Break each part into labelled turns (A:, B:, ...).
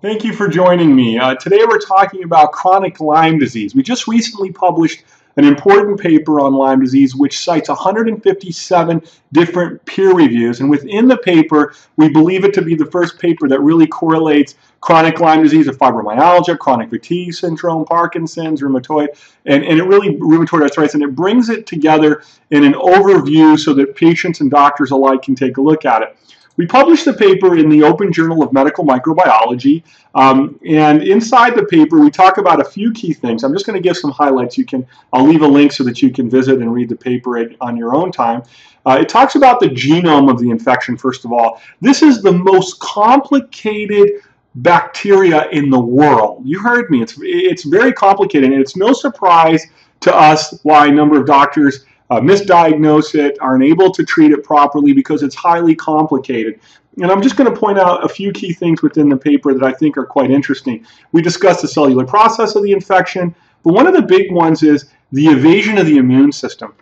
A: Thank you for joining me. Uh, today we're talking about chronic Lyme disease. We just recently published an important paper on Lyme disease which cites 157 different peer reviews. And within the paper, we believe it to be the first paper that really correlates chronic Lyme disease with fibromyalgia, chronic fatigue syndrome, Parkinson's, rheumatoid, and, and it really, rheumatoid arthritis, and it brings it together in an overview so that patients and doctors alike can take a look at it. We published the paper in the Open Journal of Medical Microbiology, um, and inside the paper we talk about a few key things. I'm just going to give some highlights. You can, I'll leave a link so that you can visit and read the paper on your own time. Uh, it talks about the genome of the infection, first of all. This is the most complicated bacteria in the world. You heard me. It's, it's very complicated, and it's no surprise to us why a number of doctors uh, misdiagnose it, aren't able to treat it properly because it's highly complicated. And I'm just going to point out a few key things within the paper that I think are quite interesting. We discussed the cellular process of the infection, but one of the big ones is the evasion of the immune system.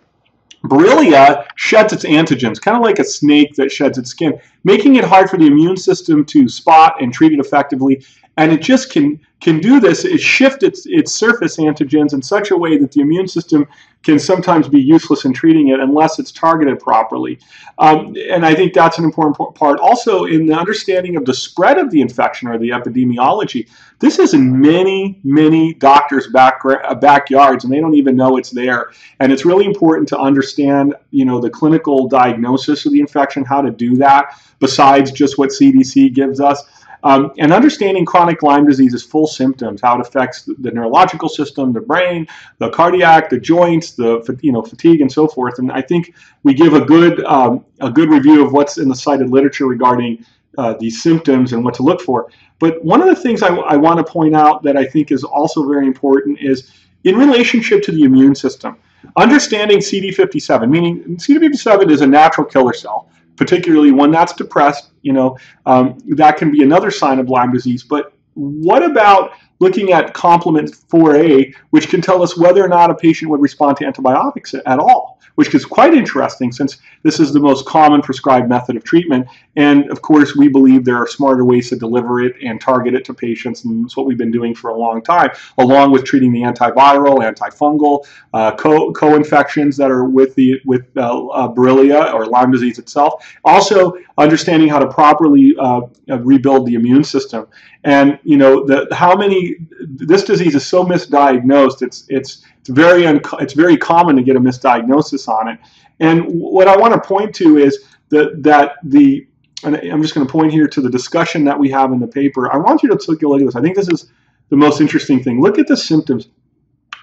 A: Borrelia sheds its antigens, kind of like a snake that sheds its skin, making it hard for the immune system to spot and treat it effectively. And it just can can do this is shift its, its surface antigens in such a way that the immune system can sometimes be useless in treating it unless it's targeted properly. Um, and I think that's an important part. Also, in the understanding of the spread of the infection or the epidemiology, this is in many, many doctors' back, uh, backyards, and they don't even know it's there. And it's really important to understand, you know, the clinical diagnosis of the infection, how to do that, besides just what CDC gives us. Um, and understanding chronic Lyme disease's full symptoms, how it affects the neurological system, the brain, the cardiac, the joints, the you know fatigue, and so forth. And I think we give a good um, a good review of what's in the cited literature regarding uh, these symptoms and what to look for. But one of the things I, I want to point out that I think is also very important is in relationship to the immune system. Understanding CD57, meaning CD57 is a natural killer cell particularly when that's depressed, you know, um, that can be another sign of Lyme disease. But what about looking at complement 4A, which can tell us whether or not a patient would respond to antibiotics at all? Which is quite interesting since this is the most common prescribed method of treatment. And of course, we believe there are smarter ways to deliver it and target it to patients, and it's what we've been doing for a long time, along with treating the antiviral, antifungal, uh, co- infections that are with the with uh, uh, Borrelia or Lyme disease itself. Also, understanding how to properly uh, uh, rebuild the immune system. And you know, the how many this disease is so misdiagnosed. It's it's it's very it's very common to get a misdiagnosis on it. And what I want to point to is that that the and I'm just going to point here to the discussion that we have in the paper. I want you to take a look at this. I think this is the most interesting thing. Look at the symptoms.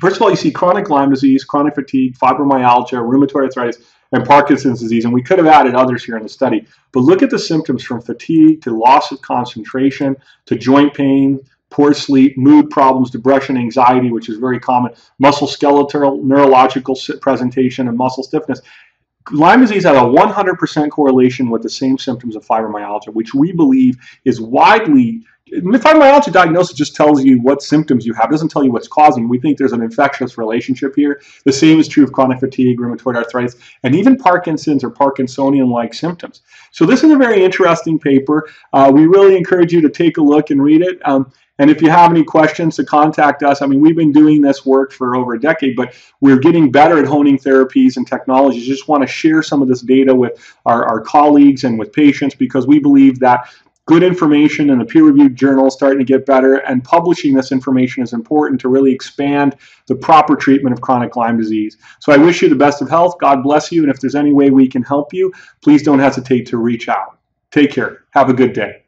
A: First of all, you see chronic Lyme disease, chronic fatigue, fibromyalgia, rheumatoid arthritis, and Parkinson's disease. And we could have added others here in the study. But look at the symptoms from fatigue to loss of concentration to joint pain, poor sleep, mood problems, depression, anxiety, which is very common, muscle skeletal neurological presentation, and muscle stiffness. Lyme disease has a 100% correlation with the same symptoms of fibromyalgia, which we believe is widely Fibromyalgia diagnosis just tells you what symptoms you have, it doesn't tell you what's causing. We think there's an infectious relationship here. The same is true of chronic fatigue, rheumatoid arthritis, and even Parkinson's or Parkinsonian-like symptoms. So this is a very interesting paper. Uh, we really encourage you to take a look and read it. Um, and if you have any questions, to contact us. I mean, we've been doing this work for over a decade, but we're getting better at honing therapies and technologies. Just want to share some of this data with our, our colleagues and with patients because we believe that good information in a peer-reviewed journal starting to get better and publishing this information is important to really expand the proper treatment of chronic Lyme disease. So I wish you the best of health. God bless you. And if there's any way we can help you, please don't hesitate to reach out. Take care. Have a good day.